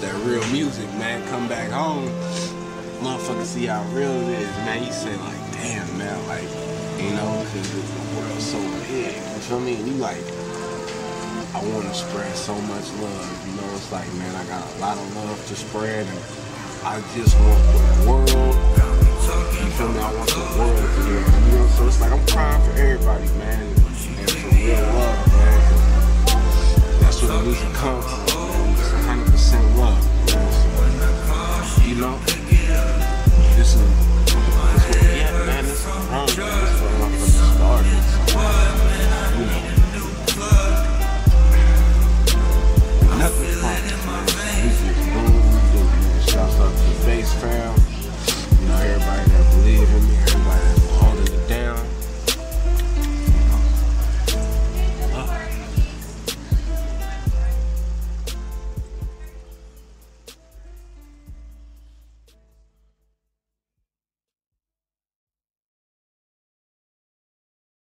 that real music, man. Come back home, motherfucker see how real it is, man. You say like, damn, man, like, you know, because the world's so big. You feel me? And you like, I want to spread so much love. You know, it's like, man, I got a lot of love to spread, and I just want the world. You feel me? I want the world to hear. You know, so it's like I'm crying